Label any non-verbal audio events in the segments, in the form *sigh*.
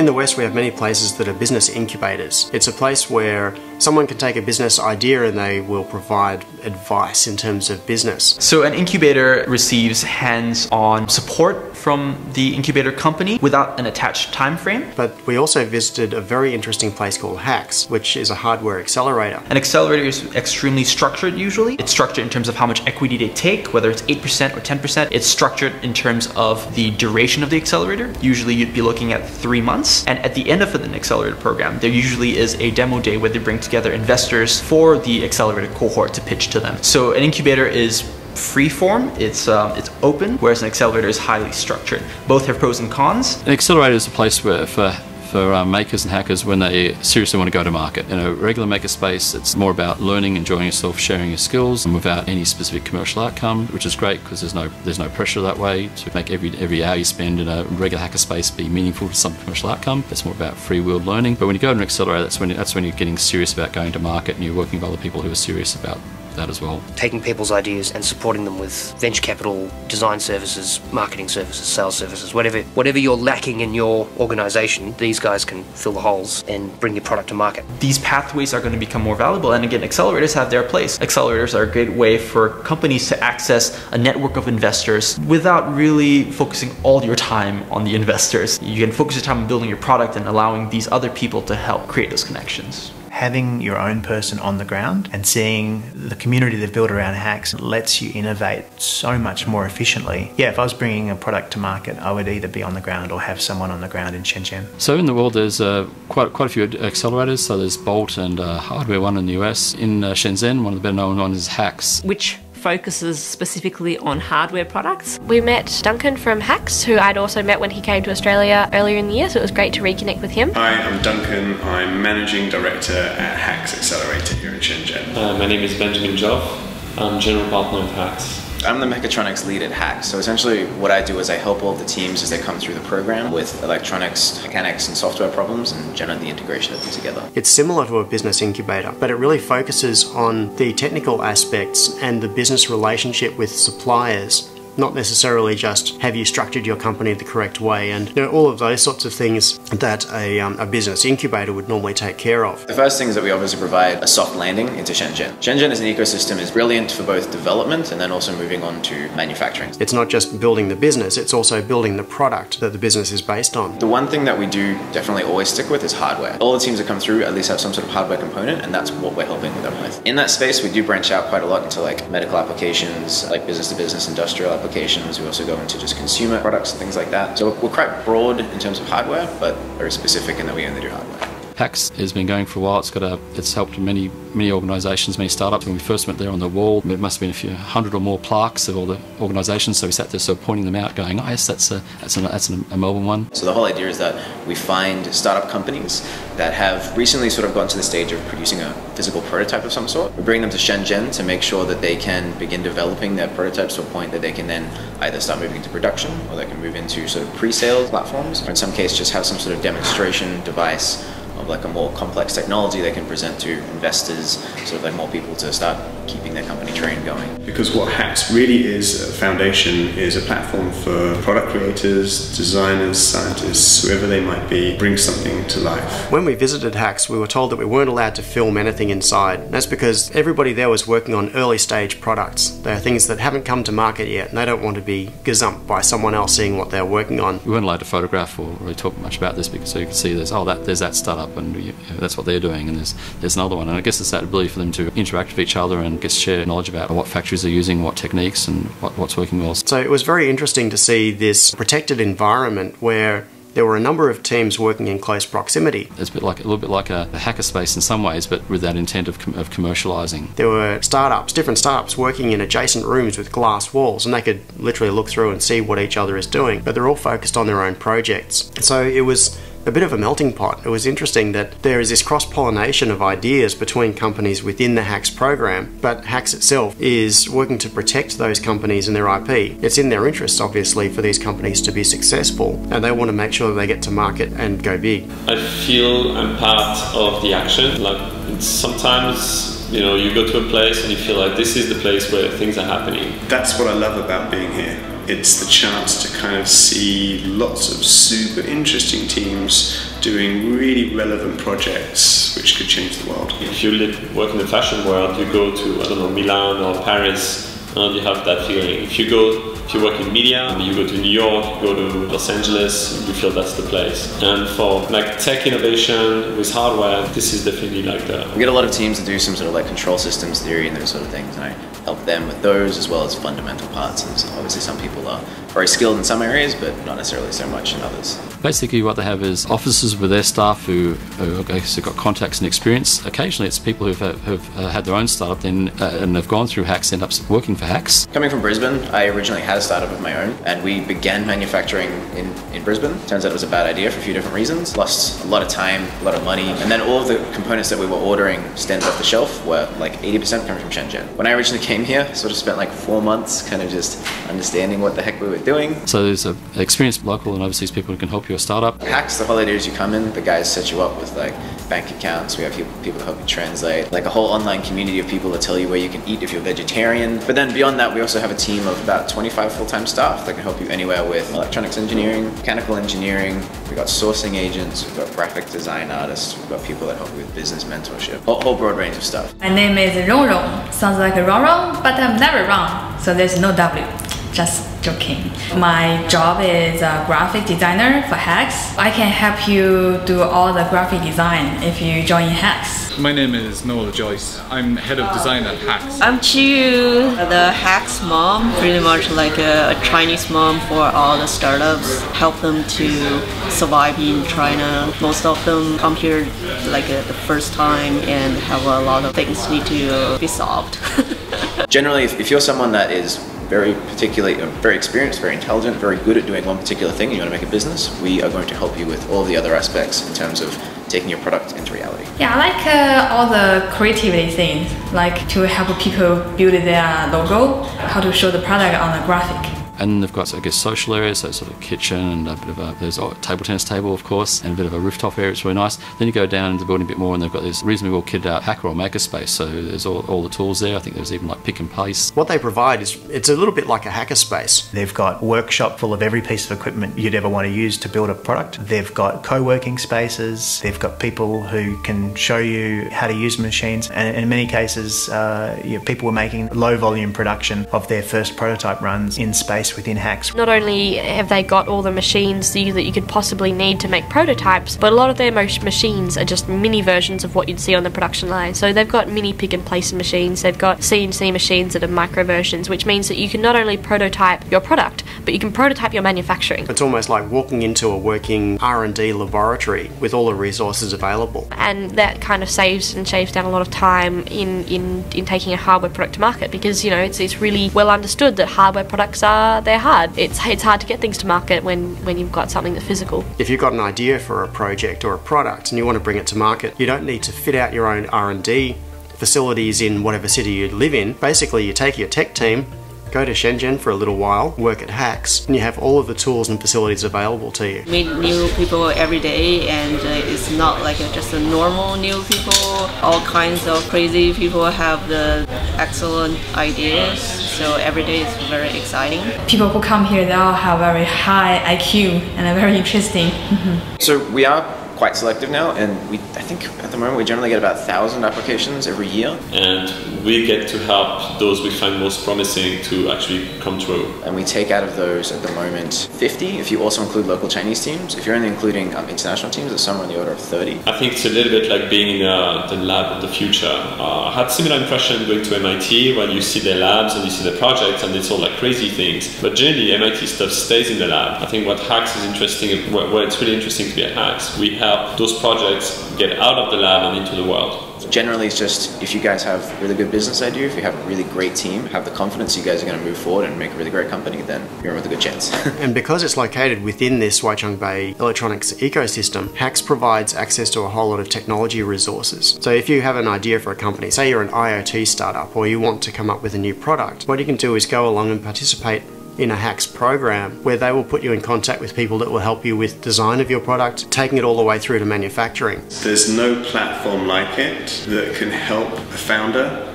In the West, we have many places that are business incubators. It's a place where someone can take a business idea and they will provide advice in terms of business. So, an incubator receives hands on support from the incubator company without an attached time frame. But we also visited a very interesting place called HAX, which is a hardware accelerator. An accelerator is extremely structured usually. It's structured in terms of how much equity they take, whether it's 8% or 10%. It's structured in terms of the duration of the accelerator. Usually, you'd be looking at three months. And at the end of an accelerator program, there usually is a demo day where they bring together investors for the accelerator cohort to pitch to them. So, an incubator is free form, it's, um, it's open, whereas an accelerator is highly structured. Both have pros and cons. An accelerator is a place where for for um, makers and hackers when they seriously want to go to market. In a regular makerspace, it's more about learning, enjoying yourself, sharing your skills, and without any specific commercial outcome, which is great because there's no there's no pressure that way to make every every hour you spend in a regular hackerspace be meaningful to some commercial outcome. It's more about free will learning. But when you go to an accelerator, that's when that's when you're getting serious about going to market and you're working with other people who are serious about that as well. Taking people's ideas and supporting them with venture capital, design services, marketing services, sales services, whatever whatever you're lacking in your organization, these guys can fill the holes and bring your product to market. These pathways are going to become more valuable and again accelerators have their place. Accelerators are a great way for companies to access a network of investors without really focusing all your time on the investors. You can focus your time on building your product and allowing these other people to help create those connections having your own person on the ground and seeing the community they've built around HAX lets you innovate so much more efficiently. Yeah, if I was bringing a product to market, I would either be on the ground or have someone on the ground in Shenzhen. So in the world, there's uh, quite quite a few accelerators. So there's Bolt and uh, Hardware One in the US. In uh, Shenzhen, one of the better known ones is HAX, Which focuses specifically on hardware products. We met Duncan from HAX, who I'd also met when he came to Australia earlier in the year, so it was great to reconnect with him. Hi, I'm Duncan. I'm Managing Director at HAX Accelerator here in Shenzhen. Uh, my name is Benjamin Joffe. I'm General Partner at HAX. I'm the mechatronics lead at Hack. So essentially what I do is I help all the teams as they come through the program with electronics, mechanics and software problems and generally the integration of them together. It's similar to a business incubator, but it really focuses on the technical aspects and the business relationship with suppliers not necessarily just have you structured your company the correct way and you know, all of those sorts of things that a, um, a business incubator would normally take care of. The first thing is that we obviously provide a soft landing into Shenzhen. Shenzhen as an ecosystem is brilliant for both development and then also moving on to manufacturing. It's not just building the business, it's also building the product that the business is based on. The one thing that we do definitely always stick with is hardware. All the teams that come through at least have some sort of hardware component and that's what we're helping them with. In that space, we do branch out quite a lot into like medical applications, like business to business, industrial applications applications. We also go into just consumer products and things like that. So we're quite broad in terms of hardware, but very specific in that we only do hardware. HAX has been going for a while. It's got a, it's helped many many organisations, many startups. When we first went there on the wall, there must have been a few hundred or more plaques of all the organisations. So we sat there sort of pointing them out, going, "Oh yes, that's a that's, a, that's a Melbourne one." So the whole idea is that we find startup companies that have recently sort of gone to the stage of producing a physical prototype of some sort. We bring them to Shenzhen to make sure that they can begin developing their prototypes to a point that they can then either start moving into production or they can move into sort of pre-sales platforms, or in some case just have some sort of demonstration device of like a more complex technology they can present to investors, sort of like more people to start keeping their company train going. Because what HAX really is a foundation is a platform for product creators, designers, scientists, whoever they might be, bring something to life. When we visited HAX, we were told that we weren't allowed to film anything inside. That's because everybody there was working on early stage products. They are things that haven't come to market yet, and they don't want to be gazumped by someone else seeing what they're working on. We weren't allowed to photograph or really talk much about this because so you can see there's oh that there's that startup and you know, that's what they're doing, and there's there's another one, and I guess it's that ability for them to interact with each other and guess share knowledge about what factories are using, what techniques, and what, what's working well. So it was very interesting to see this protected environment where there were a number of teams working in close proximity. It's a bit like a little bit like a, a hackerspace in some ways, but with that intent of, com of commercializing. There were startups, different startups, working in adjacent rooms with glass walls, and they could literally look through and see what each other is doing. But they're all focused on their own projects. So it was a bit of a melting pot. It was interesting that there is this cross pollination of ideas between companies within the HAX program, but HAX itself is working to protect those companies and their IP. It's in their interests, obviously, for these companies to be successful, and they want to make sure that they get to market and go big. I feel I'm part of the action. Like sometimes you know you go to a place and you feel like this is the place where things are happening that's what i love about being here It's the chance to kind of see lots of super interesting teams doing really relevant projects which could change the world. If you live, work in the fashion world, you go to, I don't know, Milan or Paris, and you have that feeling. If you go, if you work in media, you go to New York, you go to Los Angeles, you feel that's the place. And for like tech innovation with hardware, this is definitely like the. We get a lot of teams that do some sort of like control systems theory and those sort of things, and I them with those as well as fundamental parts. And so obviously, some people are very skilled in some areas, but not necessarily so much in others. Basically, what they have is officers with their staff who, who have got contacts and experience. Occasionally, it's people who've, who've uh, had their own startup then, uh, and have gone through HAX, end up working for HAX. Coming from Brisbane, I originally had a startup of my own, and we began manufacturing in, in Brisbane. Turns out it was a bad idea for a few different reasons. Lost a lot of time, a lot of money, and then all of the components that we were ordering stands off the shelf were like 80% coming from Shenzhen. When I originally came here, sort of spent like four months kind of just understanding what the heck we were doing. So there's an experienced local and overseas people who can help you a startup. HAX, the holidays you come in, the guys set you up with like bank accounts. We have people, people help you translate, like a whole online community of people that tell you where you can eat if you're vegetarian. But then beyond that, we also have a team of about 25 full-time staff that can help you anywhere with electronics engineering, mechanical engineering. We've got sourcing agents, we've got graphic design artists, we've got people that help you with business mentorship, a whole broad range of stuff. My name is Rong Rong. Sounds like a wrong wrong, but I'm never wrong, so there's no W. Just joking. My job is a graphic designer for HAX. I can help you do all the graphic design if you join HAX. My name is Noel Joyce. I'm head of design at HAX. I'm Chu, the HAX mom, pretty much like a, a Chinese mom for all the startups. Help them to survive in China. Most of them come here like uh, the first time and have a lot of things need to be solved. *laughs* Generally, if, if you're someone that is very particularly, uh, very experienced, very intelligent, very good at doing one particular thing and you want to make a business, we are going to help you with all the other aspects in terms of taking your product into reality. Yeah, I like uh, all the creativity things, like to help people build their logo, how to show the product on the graphic. And they've got, I guess, social areas, so sort of kitchen and a bit of a, there's a table tennis table, of course, and a bit of a rooftop area. It's really nice. Then you go down into the building a bit more and they've got this reasonably well kitted out hacker or makerspace. So there's all, all the tools there. I think there's even like pick and place. What they provide is, it's a little bit like a hackerspace. They've got workshop full of every piece of equipment you'd ever want to use to build a product. They've got co-working spaces. They've got people who can show you how to use machines. And in many cases, uh, you know, people were making low volume production of their first prototype runs in space within HAX. Not only have they got all the machines that you could possibly need to make prototypes, but a lot of their most machines are just mini versions of what you'd see on the production line. So they've got mini pick and place machines, they've got CNC machines that are micro versions, which means that you can not only prototype your product, but you can prototype your manufacturing. It's almost like walking into a working R&D laboratory with all the resources available. And that kind of saves and shaves down a lot of time in, in, in taking a hardware product to market because, you know, it's, it's really well understood that hardware products are, they're hard. It's it's hard to get things to market when when you've got something that's physical. If you've got an idea for a project or a product and you want to bring it to market, you don't need to fit out your own R&D facilities in whatever city you live in. Basically, you take your tech team, go to Shenzhen for a little while, work at HAX, and you have all of the tools and facilities available to you. Meet new people every day, and uh, it's not like a, just a normal new people. All kinds of crazy people have the excellent ideas, so every day is very exciting. People who come here, they all have very high IQ and are very interesting. *laughs* so we are quite selective now, and we I think at the moment we generally get about thousand applications every year. And we get to help those we find most promising to actually come through. And we take out of those at the moment 50. If you also include local Chinese teams, if you're only including um, international teams, it's somewhere in the order of 30. I think it's a little bit like being in uh, the lab of the future. Uh, I had similar impression going to MIT when you see their labs and you see the projects and it's all like crazy things. But generally, MIT stuff stays in the lab. I think what HAX is interesting, where it's really interesting to be at HAX, we have help those projects get out of the lab and into the world. Generally, it's just if you guys have really good business idea, if you have a really great team, have the confidence you guys are going to move forward and make a really great company, then you're in with a good chance. *laughs* and because it's located within this Huaqiang Bei electronics ecosystem, HAX provides access to a whole lot of technology resources. So if you have an idea for a company, say you're an IoT startup or you want to come up with a new product, what you can do is go along and participate in a HAX program where they will put you in contact with people that will help you with design of your product, taking it all the way through to manufacturing. There's no platform like it that can help a founder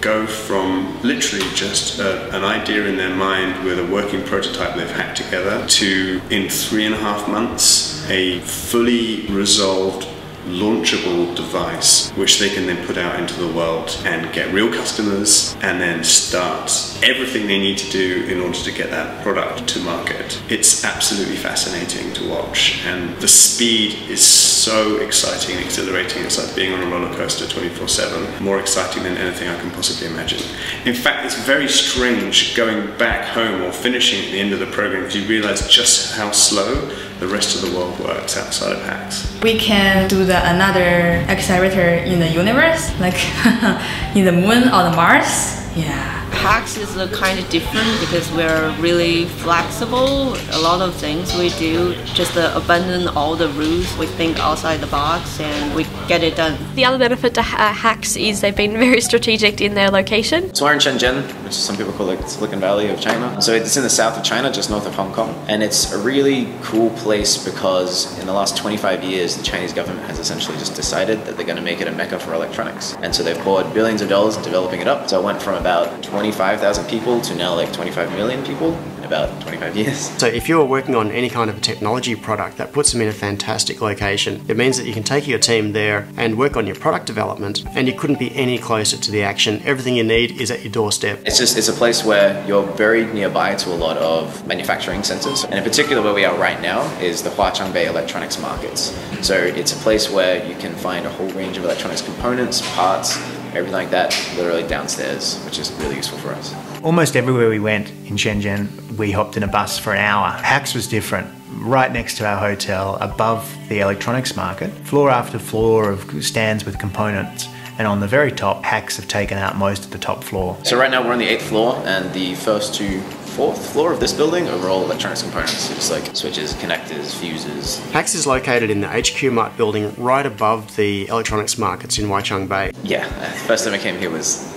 go from literally just a, an idea in their mind with a working prototype they've hacked together to in three and a half months a fully resolved launchable device which they can then put out into the world and get real customers and then start everything they need to do in order to get that product to market. It's absolutely fascinating to watch and the speed is so exciting and exhilarating. It's like being on a roller coaster 24 7, more exciting than anything I can possibly imagine. In fact, it's very strange going back home or finishing at the end of the program because you realize just how slow the rest of the world works outside of HAX. We can do the another accelerator in the universe, like *laughs* in the moon or the Mars. Yeah. HAX is a kind of different because we're really flexible. A lot of things we do just uh, abandon all the rules. We think outside the box and we get it done. The other benefit to uh, HAX is they've been very strategic in their location. So we're in Shenzhen, which some people call it Silicon Valley of China. So it's in the south of China, just north of Hong Kong. And it's a really cool place because in the last 25 years, the Chinese government has essentially just decided that they're going to make it a mecca for electronics. And so they've poured billions of dollars in developing it up. So it went from about 25,000 people to now like 25 million people in about 25 years. *laughs* So if you're working on any kind of a technology product, that puts them in a fantastic location. It means that you can take your team there and work on your product development and you couldn't be any closer to the action. Everything you need is at your doorstep. It's just it's a place where you're very nearby to a lot of manufacturing centers. And in particular where we are right now is the Huaqiang Bei Electronics Markets. So it's a place where you can find a whole range of electronics components, parts, everything like that literally downstairs, which is really useful for us. Almost everywhere we went in Shenzhen, we hopped in a bus for an hour. HAX was different. Right next to our hotel, above the electronics market, floor after floor of stands with components. And on the very top, HAX have taken out most of the top floor. So right now we're on the eighth floor, and the first to fourth floor of this building are all electronics components. It's like switches, connectors, fuses. HAX is located in the HQ Mart building right above the electronics markets in Waichung Bay. Yeah, uh, first time I came here was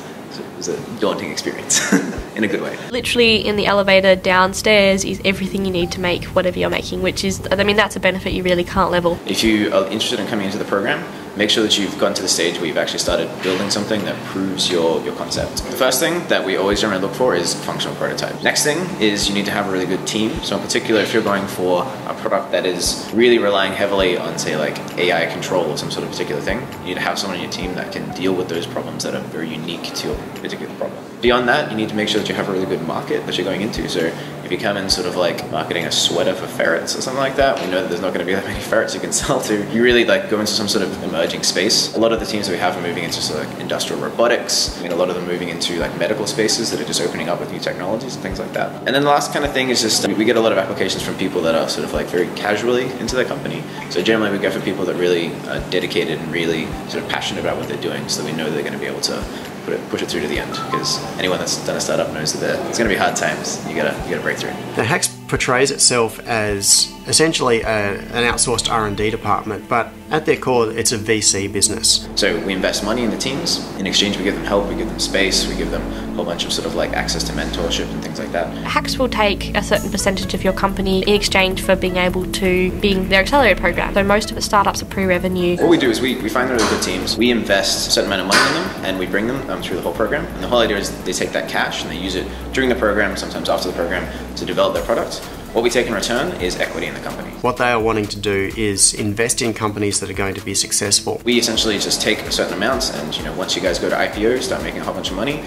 was a daunting experience *laughs* in a good way. Literally in the elevator downstairs is everything you need to make whatever you're making, which is, I mean, that's a benefit you really can't level. If you are interested in coming into the program, make sure that you've gotten to the stage where you've actually started building something that proves your, your concept. The first thing that we always generally look for is functional prototype. Next thing is you need to have a really good team. So in particular, if you're going for a product that is really relying heavily on say like AI control or some sort of particular thing, you need to have someone on your team that can deal with those problems that are very unique to your particular problem. Beyond that, you need to make sure that you have a really good market that you're going into. So if you come in sort of like marketing a sweater for ferrets or something like that, we know that there's not going to be that many *laughs* ferrets you can sell to. You really like go into some sort of emerging space. A lot of the teams that we have are moving into sort of like industrial robotics. I mean, a lot of them moving into like medical spaces that are just opening up with new technologies and things like that. And then the last kind of thing is just we get a lot of applications from people that are sort of like very casually into their company. So generally we go for people that really are dedicated and really sort of passionate about what they're doing so that we know they're going to be able to put it, push it through to the end because anyone that's done a startup knows that it's going to be hard times. You gotta you gotta break through. Now, HAX portrays itself as essentially a, an outsourced R&D department, but at their core, it's a VC business. So we invest money in the teams. In exchange, we give them help, we give them space, we give them whole bunch of sort of like access to mentorship and things like that. HAX will take a certain percentage of your company in exchange for being able to being their accelerator program. So most of the startups are pre-revenue. What we do is we, we find really good teams, we invest a certain amount of money in them, and we bring them um, through the whole program. And the whole idea is they take that cash and they use it during the program, sometimes after the program, to develop their product. What we take in return is equity in the company. What they are wanting to do is invest in companies that are going to be successful. We essentially just take a certain amount, and you know, once you guys go to IPO, start making a whole bunch of money,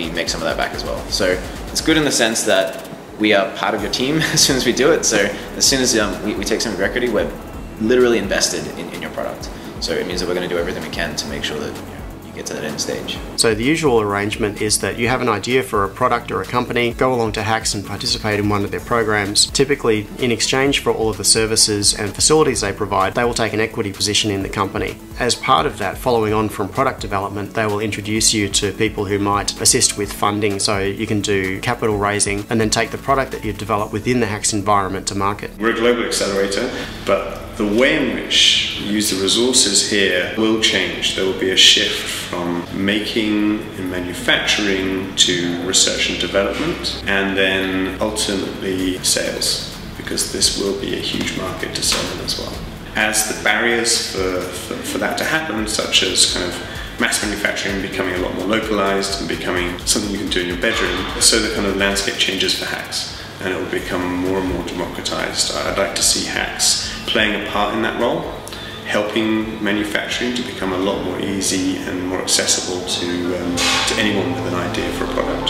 we make some of that back as well. So it's good in the sense that we are part of your team *laughs* as soon as we do it. So as soon as um, we, we, take some of your equity, we're literally invested in, in your product. So it means that we're going to do everything we can to make sure that you get to that end stage. So the usual arrangement is that you have an idea for a product or a company, go along to HAX and participate in one of their programs. Typically, in exchange for all of the services and facilities they provide, they will take an equity position in the company. As part of that, following on from product development, they will introduce you to people who might assist with funding so you can do capital raising and then take the product that you've developed within the HAX environment to market. We're a global accelerator, but the way in which we use the resources here will change. There will be a shift from making and manufacturing to research and development, and then ultimately sales, because this will be a huge market to sell in as well. As the barriers for, for, for that to happen, such as kind of mass manufacturing becoming a lot more localized and becoming something you can do in your bedroom. So the kind of landscape changes for HAX and it will become more and more democratized. I'd like to see HAX playing a part in that role, helping manufacturing to become a lot more easy and more accessible to, um, to anyone with an idea for a product.